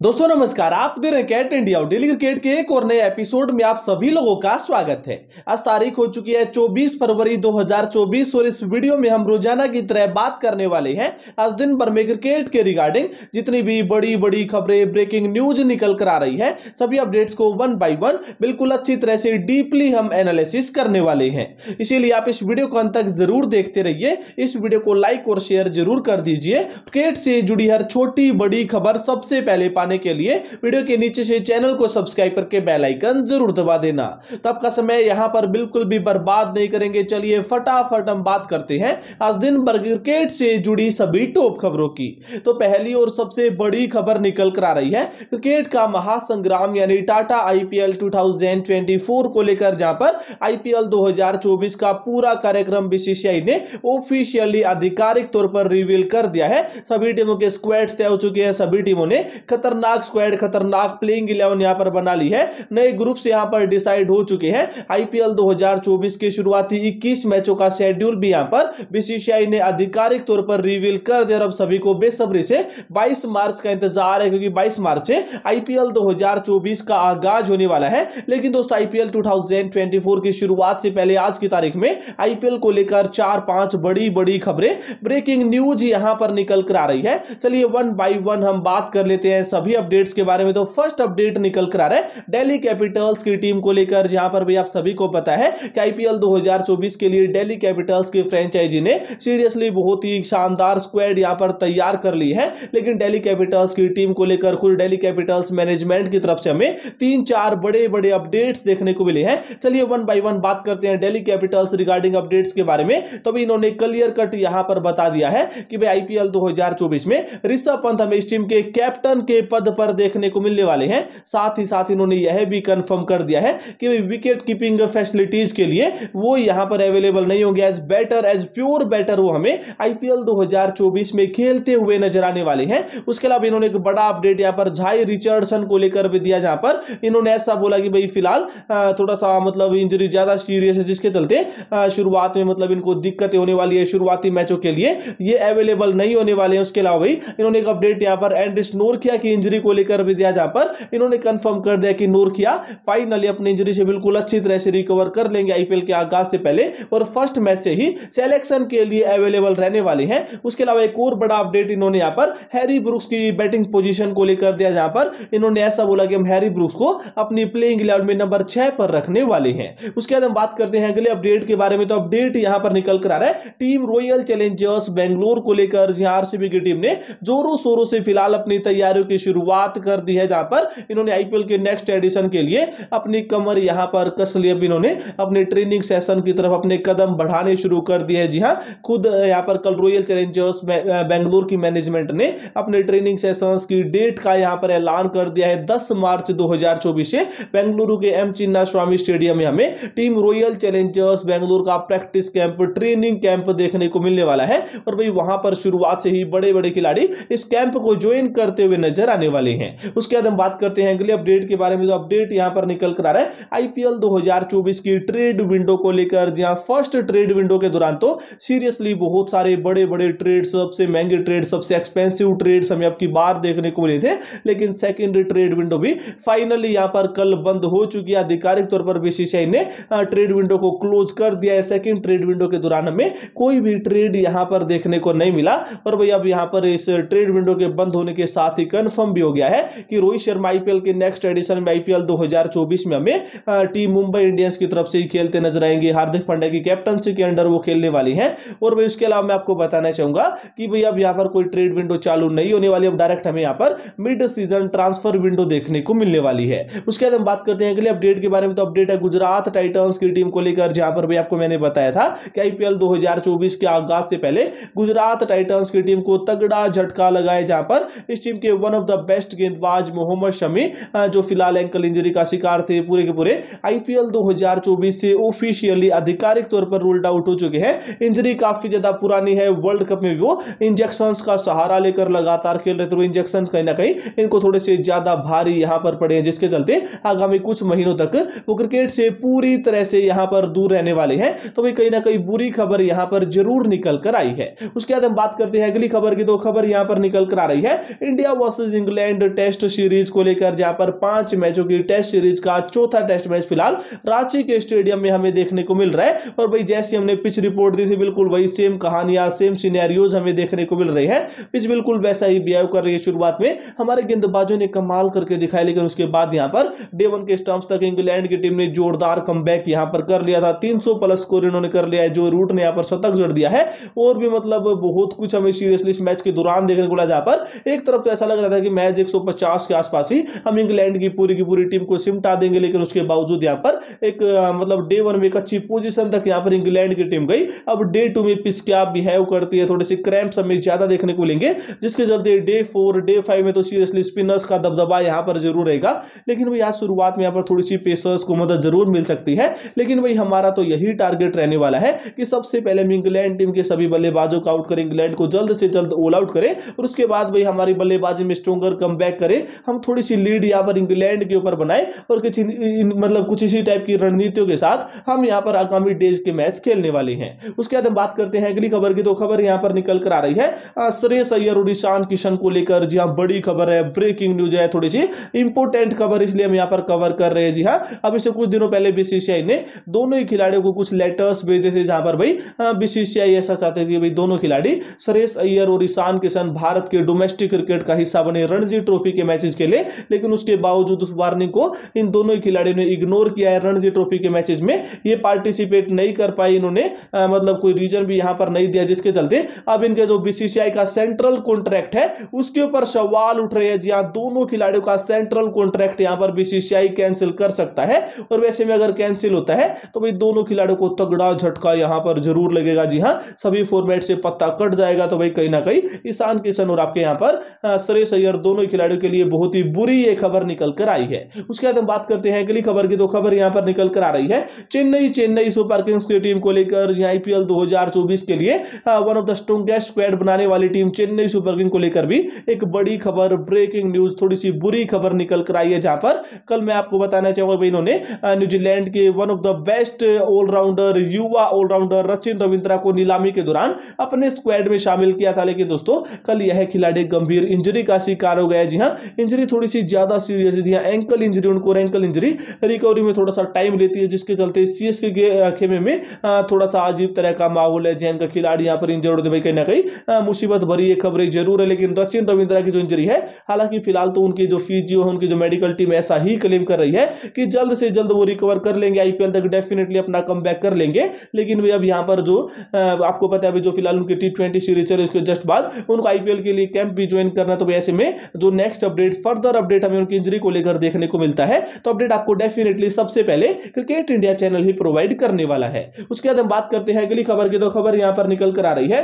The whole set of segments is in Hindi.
दोस्तों, नमस्कार। आप दे रहे हैं कैट इंडिया डेली क्रिकेट के एक और नए एपिसोड में आप सभी लोगों का स्वागत है। आज तारीख हो चुकी है 24 फरवरी 2024 और इस वीडियो में हम रोज़ाना की तरह बात करने वाले हैं आज दिन भर में क्रिकेट के रिगार्डिंग जितनी भी बड़ी बड़ी खबरें ब्रेकिंग न्यूज़ निकल कर आ रही है, सभी अपडेट्स को वन बाई वन बिल्कुल अच्छी तरह से डीपली हम एनालिसिस करने वाले हैं। इसीलिए आप इस वीडियो को अंत तक ज़रूर देखते रहिए। इस वीडियो को लाइक और शेयर ज़रूर कर दीजिए। क्रिकेट से जुड़ी हर छोटी बड़ी खबर सबसे पहले के लिए वीडियो के नीचे से चैनल को सब्सक्राइब करके बेल आइकन ज़रूर दबा देना। तो आपका समय यहाँ पर बिल्कुल भी बर्बाद नहीं करेंगे। चलिए फटाफट हम बात करते हैं आज दिन भर क्रिकेट से जुड़ी सभी टॉप खबरों की। तो पहली और सबसे बड़ी खबर निकल कर आ रही है, क्रिकेट का महासंग्राम यानी टाटा आईपीएल 2024 को लेकर, जहाँ पर आईपीएल 2024 का पूरा कार्यक्रम बीसीसीआई ने ऑफिशियली आधिकारिक तौर पर रिवील कर दिया है। सभी टीमों के स्क्वाड्स तय हो चुके हैं, सभी टीमों ने खतरनाक स्क्वाड खतरनाक प्लेइंग इलेवन यहाँ पर बना ली है। नए ग्रुप्स यहाँ पर डिसाइड हो चुके हैं। आईपीएल 2024 के शुरुआती 21 मैचों का शेड्यूल भी यहाँ पर बीसीसीआई ने आधिकारिक तौर पर रिवील कर दिया और अब सभी को बेसब्री से 22 मार्च का इंतज़ार है, क्योंकि 22 मार्च से आईपीएल 2024 का आगाज़ होने वाला है। लेकिन दोस्तों आईपीएल 2024 की शुरुआत से पहले आज की तारीख में आईपीएल को लेकर चार पाँच बड़ी बड़ी खबरें ब्रेकिंग न्यूज़ यहाँ पर निकल कर आ रही है। चलिए वन बाई वन हम बात कर लेते हैं सभी अपडेट्स के बारे में तो फ़र्स्ट अपडेट निकल कर आ रहा है। दिल्ली कैपिटल्स की टीम को लेकर जहाँ पर भी आप सभी को पता है कि आईपीएल 2024 के लिए दिल्ली कैपिटल्स की फ्रेंचाइजी ने सीरियसली बहुत ही शानदार स्क्वाड यहाँ पर तैयार कर ली है। लेकिन दिल्ली कैपिटल्स की टीम को लेकर खुद दिल्ली कैपिटल्स मैनेजमेंट की तरफ़ से हमें तीन चार बड़े बड़े अपडेट्स देखने को मिले हैं। चलिए वन बाई वन बात करते हैं दिल्ली कैपिटल्स रिगार्डिंग अपडेट्स के बारे में। तो भी इन्होंने क्लियर कट यहाँ पर बता दिया है कि भाई आईपीएल 2024 में ऋषभ पंत हमें इस टीम के कैप्टन के पद पर देखने को मिलने वाले हैं। साथ ही साथ इन्होंने यह भी कंफर्म कर दिया है कि विकेट कीपिंग फैसिलिटीज़ के लिए वो यहाँ पर अवेलेबल नहीं होंगे। As better as pure better वो हमें आईपीएल 2024 में खेलते हुए नज़र आने वाले हैं। उसके अलावा इन्होंने एक बड़ा अपडेट यहाँ पर झाई रिचर्डसन को लेकर भी दिया जहाँ पर। इन्होंने ऐसा बोला कि भाई फ़िलहाल थोड़ा सा मतलब इंजरी ज़्यादा सीरियस है जिसके चलते शुरुआत में मतलब इनको दिक्कतें होने वाली है शुरुआती मैचों के लिए। ये अवेलेबल नहीं होने वाले हैं। उसके अलावा भाई इन्होंने एक अपडेट यहाँ पर एंड्रिस नोरखिया की इंजरी को लेकर भी दिया, जहाँ पर इन्होंने कंफर्म कर दिया कि नोरखिया फाइनली अपनी इंजरी से बिल्कुल अच्छी तरह से रिकवर कर लेंगे आईपीएल के आगाज़ से पहले और फ़र्स्ट मैच से ही सिलेक्शन के लिए अवेलेबल रहने वाले हैं। उसके अलावा एक और बड़ा अपडेट इन्होंने यहाँ पर हैरी ब्रुक्स की बैटिंग पोजीशन को लेकर दिया, जहाँ पर इन्होंने ऐसा बोला कि हम हैरी ब्रुक्स को अपनी प्लेइंग इलेवन में नंबर छह पर रखने वाले हैं। उसके बाद हम बात करते हैं अगले अपडेट के बारे में। तो अपडेट यहाँ पर निकल कर आ रहा है। टीम रॉयल चैलेंजर्स बेंगलोर को लेकर आरसीबी की टीम ने जोरों शोरों से फ़िलहाल अपनी तैयारियों की शुरुआत कर दी है जहाँ पर इन्होंने आईपीएल के नेक्स्ट एडिशन के लिए अपनी कमर यहाँ पर कस ली अब इन्होंने अपने ट्रेनिंग सेशन की तरफ़ अपने कदम बढ़ाने शुरू कर दिए हैं। जी हाँ खुद यहाँ पर कल रॉयल चैलेंजर्स बेंगलोर की मैनेजमेंट ने अपने ट्रेनिंग सेशंस की डेट का यहाँ पर ऐलान कर दिया है। 10 मार्च 2024 से बेंगलुरु के एम चिन्ना स्वामी स्टेडियम में हमें टीम रॉयल चैलेंजर्स बेंगलुरु का प्रैक्टिस कैंप ट्रेनिंग कैंप देखने को मिलने वाला है। और भाई, वहाँ पर शुरुआत से ही बड़े बड़े खिलाड़ी इस कैंप को ज्वाइन करते हुए नज़र आने वाले हैं। उसके बाद हम बात करते हैं अगले अपडेट के बारे में। जो अपडेट यहाँ पर निकल कर आ रहा है आईपीएल 2024 की ट्रेड विंडो को लेकर। जहाँ फ़र्स्ट ट्रेड विंडो के दौरान तो सीरियसली बहुत सारे बड़े बड़े ट्रेड सबसे महँगे ट्रेड सबसे एक्सपेंसिव ट्रेड हमें आपकी बार देखने को मिले थे। लेकिन सेकेंड ट्रेड विंडो भी फाइनली यहाँ पर कल बंद हो चुकी है। आधिकारिक तौर पर बीसीसीआई ने ट्रेड विंडो को क्लोज कर दिया है। सेकेंड ट्रेड विंडो के दौरान हमें कोई भी ट्रेड यहाँ पर देखने को नहीं मिला। और भाई अब यहाँ पर इस ट्रेड विंडो के बंद होने के साथ ही कंफर्म भी हो गया है कि रोहित शर्मा आईपीएल के नेक्स्ट एडिशन में आईपीएल 2024 में हमें टीम मुंबई इंडियंस की तरफ़ से ही खेलते नज़र आएँगे। हार्दिक पांड्या की कैप्टनसी के अंडर वो खेलने वाली हैं। और भाई उसके अलावा मैं आपको बताना चाहूँगा कि भाई अब यहाँ पर कोई ट्रेड विंडो चालू नहीं होने वाली, अब डायरेक्ट हमें यहाँ पर मिड सीज़न ट्रांसफ़र विंडो देखने को मिलने वाली है। उसके बाद हम बात करते हैं अगले अपडेट के बारे में। तो अपडेट है गुजरात टाइटन्स की टीम को लेकर, जहाँ पर भी आपको मैंने बताया था कि आईपीएल 2024 के आगाज़ से पहले गुजरात टाइटन्स की टीम को तगड़ा झटका लगाए जहाँ पर इस टीम के वन ऑफ़ द बेस्ट गेंदबाज मोहम्मद शमी जो फ़िलहाल एंकल इंजरी का शिकार थे पूरे के पूरे आईपीएल 2024 से ऑफिशियली आधिकारिक तौर पर रूल्ड आउट हो चुके हैं। इंजरी काफ़ी ज़्यादा पुरानी है वर्ल्ड कप में वो इंजेक्शन का सहारा लेकर लगातार खेल रहे थे इंजेक्शन कहीं ना कहीं इनको थोड़े से ज़्यादा भारी यहाँ पर पड़े हैं, जिसके चलते आगामी कुछ महीनों तक वो क्रिकेट से पूरी तरह से यहाँ पर दूर रहने वाले हैं तो भाई कहीं ना कहीं बुरी खबर यहाँ पर ज़रूर निकल कर आई है। उसके बाद हम बात करते हैं अगली खबर की तो खबर यहाँ पर निकल कर आ रही है। India versus England test series को लेकर जहाँ पर पाँच मैचों की टेस्ट सीरीज़ का चौथा टेस्ट मैच फ़िलहाल रांची के स्टेडियम में हमें देखने को मिल रहा है। और भाई, जैसे हमने पिच रिपोर्ट दी थी, बिल्कुल वही सेम कहानियाँ सेम सीनेरियोज हमें देखने को मिल रही है। पिच बिल्कुल वैसा ही बिहेव कर रही है शुरुआत में। हमारे गेंदबाजों ने कमाल करके दिखाया लेकिन उसके बाद यहाँ पर डे वन के स्टम्प तक इंग्लैंड की टीम ने जोरदार कम यहाँ पर कर लिया था। तीन सौ प्लस स्कोर इन्होंने कर लिया है, जो रूट ने यहाँ पर शतक जड़ दिया है। और भी मतलब बहुत कुछ हमें सीरियसली इस मैच के दौरान देखने को मिला, जहाँ पर एक तरफ़ तो ऐसा लग रहा था कि मैच 150 के आसपास ही हम इंग्लैंड की पूरी की पूरी टीम को सिमटा देंगे, लेकिन उसके बावजूद यहाँ पर एक मतलब डे वन में एक अच्छी पोजीशन तक यहाँ पर इंग्लैंड की टीम गई। अब डे टू में पिच क्या बिहेव करती है, थोड़े से क्रैम्प हमें ज़्यादा देखने को मिलेंगे, जिसके चलते डे फोर डे फाइव में तो सीरियसली स्पिनर्स का दबदबा यहाँ पर ज़रूर रहेगा। लेकिन भाई, आज शुरुआत में यहाँ पर थोड़ी सी पेसर्स को मदद ज़रूर मिल सकती है। लेकिन भाई, हमारा तो यही टारगेट रहने वाला है कि सबसे पहले हम इंग्लैंड टीम के सभी बल्लेबाजों को आउट करें, इंग्लैंड को जल्द से जल्द ऑल आउट करें, और उसके बाद भाई, हमारी बल्लेबाजी में स्ट्रोंगर कम करें, हम थोड़ी सी लीड यहाँ पर इंग्लैंड के ऊपर बनाए और कुछ मतलब कुछ इसी टाइप की रणनीतियों के साथ हम यहाँ पर आगामी डेज़ के मैच खेलने वाले हैं। उसके बाद हम बात करते हैं अगली खबर की तो खबर यहाँ पर निकल कर आ रही है। श्रेयस अय्यर और ईशान किशन को लेकर, जी हाँ बड़ी खबर है ब्रेकिंग न्यूज़ है थोड़ी सी इंपोर्टेंट खबर इसलिए हम यहाँ पर कवर कर रहे हैं, जी हाँ। अब इसे कुछ दिनों पहले बीसीसीआई ने दोनों ही खिलाड़ियों को कुछ लेटर्स भेजे थे, जहाँ पर भाई बीसीसीआई ऐसा चाहते थे भाई दोनों खिलाड़ी सुरेश अय्यर और ईशान किशन भारत के डोमेस्टिक क्रिकेट का हिस्सा बने रणजी ट्रॉफी के मैचेस के लिए लेकिन उसके बावजूद उस वार्निंग को इन दोनों ही खिलाड़ियों ने इग्नोर किया है रणजी ट्रॉफी के मैचेस में। ये पार्टिसिपेट नहीं कर पाई इन्होंने मतलब कोई रीजन भी यहाँ पर नहीं दिया, जिसके चलते अब इनके जो बीसीसीआई का सेंट्रल कॉन्ट्रैक्ट है, उसके ऊपर सवाल उठ रहे हैं जी हाँ दोनों खिलाड़ियों का सेंट्रल कॉन्ट्रैक्ट यहाँ पर बीसीसीआई कैंसिल कर सकता है। और वैसे में अगर कैंसिल होता है तो भाई दोनों खिलाड़ियों को तगड़ा झटका यहाँ पर ज़रूर लगेगा जी हाँ। सभी फॉर्मेट से पत्ता कट जाएगा तो भाई कहीं ना कहीं ईशान किशन और आपके यहाँ पर सुरेश अय्यर दोनों खिलाड़ियों के लिए बहुत ही बुरी ये खबर निकल कर आई है। उसके बाद हम बात करते हैं अगली खबर की। दो खबर यहाँ पर निकल कर आ रही है। चेन्नई चेन्नई सुपर किंग्स की टीम को लेकर आईपीएल 2024 के लिए one of the strongest squad बनाने वाली टीम चेन्नई सुपर किंग को लेकर भी एक बड़ी खबर ब्रेकिंग न्यूज़ थोड़ी सी बुरी खबर निकल कर आई है जहाँ पर। कल मैं आपको बताना चाहूँगा इन्होंने न्यूजीलैंड के one of the best allrounder युवा ऑलराउंडर रचिन रविंद्रा को नीलामी के दौरान अपने स्क्वाड में शामिल किया था। लेकिन दोस्तों, कल यह खिलाड़ी गंभीर इंजरी का शिकार हो गया जी हाँ इंजरी थोड़ी सी ज़्यादा सीरियस है। जी हाँ एंकल इंजरी उनको एंकल इंजरी रिकवरी में थोड़ा सा टाइम लेती है, जिसके चलते सीएस के खेमे में थोड़ा सा अजीब तरह का माहौल है। जैन का खिलाड़ी यहाँ पर इंजर्ड होते भाई कहीं ना कहीं मुसीबत भरी ये खबरें ज़रूर है, लेकिन रचिन रविंद्रा की जो इंजरी है, हालाँकि फ़िलहाल तो उनकी जो फिजियो है, उनकी जो मेडिकल टीम ऐसा ही क्लेम कर रही है कि जल्द से जल्द वो रिकवर कर लेंगे आईपीएल तक डेफिनेटली अपना कम कर लेंगे। लेकिन भाई अब यहाँ पर जो आपको पता है जो फ़िलहाल उनकी टी सीरीज़ है, उसके जस्ट बाद उनको आईपीएल के लिए कैंप भी ज्वाइन करना तो ऐसे में जो नेक्स्ट अपडेट फर्दर अपडेट हमें उनकी इंजरी को लेकर देखने को मिलता है तो अपडेट आपको डेफिनेटली सबसे पहले क्रिकेट इंडिया चैनल ही प्रोवाइड करने वाला है। उसके बाद हम बात करते हैं अगली खबर की तो खबर यहाँ पर निकल कर आ रही है।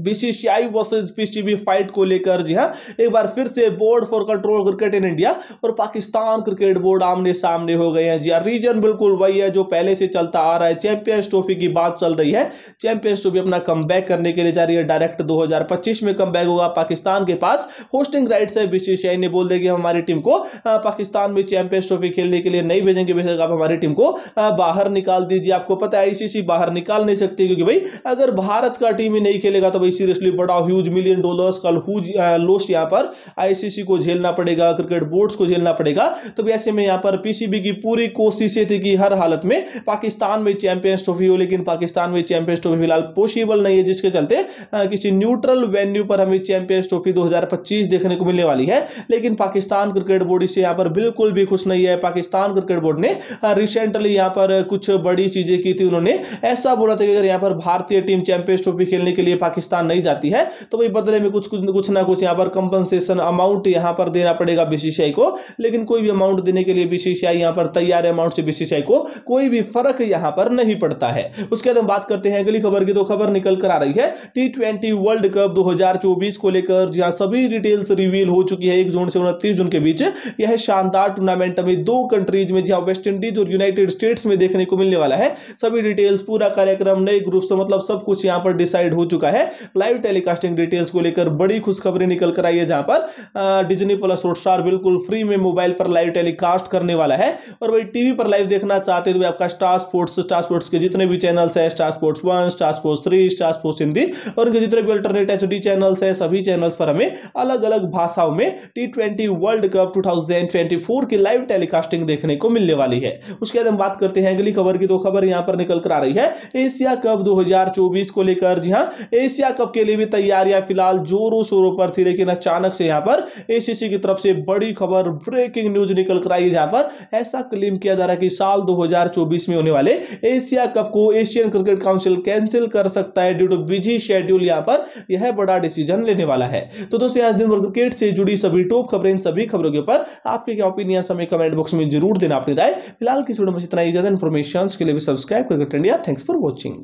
बीसीसीआई वर्सेस पीसीबी फाइट को लेकर जी हाँ एक बार फिर से board for control cricket in India और पाकिस्तान क्रिकेट बोर्ड आमने सामने हो गए हैं। जी हाँ रीजन बिल्कुल वही है जो पहले से चलता आ रहा है। चैंपियंस ट्रॉफी की बात चल रही है। चैंपियंस ट्रॉफी अपना कम करने के लिए जा रही है। डायरेक्ट दो हज़ार पच्चीस में कम होगा पाकिस्तान के पास। होस्टिंग राइट है बीसीसीआई ने बोल देगी हमारी टीम को पाकिस्तान में चैंपियंस ट्रॉफी खेलने के लिए नहीं भेजेंगे। बेशक आप हमारी टीम को बाहर निकाल दीजिए। आपको पता है आईसीसी बाहर निकाल नहीं सकती क्योंकि भाई, अगर भारत का टीम ही नहीं खेलेगा तो भाई सीरियसली बड़ा ह्यूज मिलियन डॉलर्स का ह्यूज लॉस यहाँ पर आईसीसी को झेलना पड़ेगा क्रिकेट बोर्ड्स को झेलना पड़ेगा। तो ऐसे में यहाँ पर पीसीबी की पूरी कोशिशें थी कि हर हालत में पाकिस्तान में चैंपियंस ट्रॉफी हो, लेकिन पाकिस्तान में चैंपियंस ट्रॉफी फ़िलहाल पॉसिबल नहीं है, जिसके चलते किसी न्यूट्रल वेन्यू पर हमें चैंपियंस ट्रॉफी 2025 देखने को मिलने वाली है। लेकिन पाकिस्तान क्रिकेट बोर्ड इससे यहाँ पर बिल्कुल भी खुश नहीं है। पाकिस्तान क्रिकेट बोर्ड ने रिसेंटली यहाँ पर कुछ बड़ी चीज़ें की थी उन्होंने। ऐसा बोला था कि अगर यहाँ पर भारतीय टीम चैंपियंस ट्रॉफी खेलने के लिए पाकिस्तान नहीं जाती है तो भाई बदले में कुछ कुछ कुछ ना कुछ यहाँ पर कंपनसेशन अमाउंट यहाँ पर देना पड़ेगा बीसीसीआई को, लेकिन कोई भी अमाउंट देने के लिए बीसीसीआई यहाँ पर तैयार अमाउंट से बीसीसीआई को, कोई भी फ़र्क यहाँ पर नहीं पड़ता है। उसके बाद हम बात करते हैं अगली खबर की तो खबर निकल कर आ रही है टी ट्वेंटी वर्ल्ड कप दो हज़ार चौबीस को लेकर, जहाँ सभी डिटेल्स रिवील हो चुकी है, एक जून से उनतीस जून के बीच। यह शानदार टूर्नामेंट अभी दो कंट्रीज़ में, जहाँ वेस्ट इंडीज और यूनाइटेड स्टेट्स में देखने को मिलने वाला है। सभी डिटेल्स पूरा कार्यक्रम, नए ग्रुप से मतलब सब कुछ यहाँ पर डिसाइड हो चुका है। लाइव टेलीकास्टिंग डिटेल्स को लेकर बड़ी खुशखबरी निकल कर आई है जहाँ पर डिजनी प्लस हॉटस्टार बिल्कुल फ्री में मोबाइल पर लाइव टेलीकास्ट करने वाला है। और वही टीवी पर लाइव देखना चाहते तो आपका स्टार स्पोर्ट्स स्टार स्पोर्ट्स के जितने भी चैनल्स है star sports one star sports three star sports Hindi और उनके जितने भी अल्टरनेट एच चैनल्स है, सभी चैनल्स पर हमें अलग अलग भाषाओं में टी वर्ल्ड कप टू की लाइव टेलीकास्टिंग देखने को मिलने वाली है। उसके बाद हम बात करते हैं अगली खबर की। दो खबर यहाँ पर निकल कर आ रही है। एशिया कप 2024 को लेकर। जी हाँ, एशिया कप के लिए भी तैयारियाँ फ़िलहाल जोरों शोरों पर थी, लेकिन अचानक से यहाँ पर एसीसी की तरफ़ से बड़ी खबर ब्रेकिंग न्यूज़ निकल कर आई जहाँ पर। ऐसा क्लेम किया जा रहा है कि साल 2024 में होने वाले एशिया कप को एशियन क्रिकेट काउंसिल कैंसिल कर सकता है ड्यू टू बिज़ी शेड्यूल यहाँ पर। यह बड़ा डिसीज़न लेने वाला है। तो दोस्तों आज दिन क्रिकेट से जुड़ी सभी टॉप खबरें सभी खबरों के ऊपर आपके क्या ओपिनियन हमें कमेंट बॉक्स में ज़रूर देना अपनी राय। फ़िलहाल की वीडियो में इतना ही। ज़्यादा इन्फॉर्मेशन के लिए भी सब्सक्राइब कर इंडिया थैंक्स फॉर वॉचिंग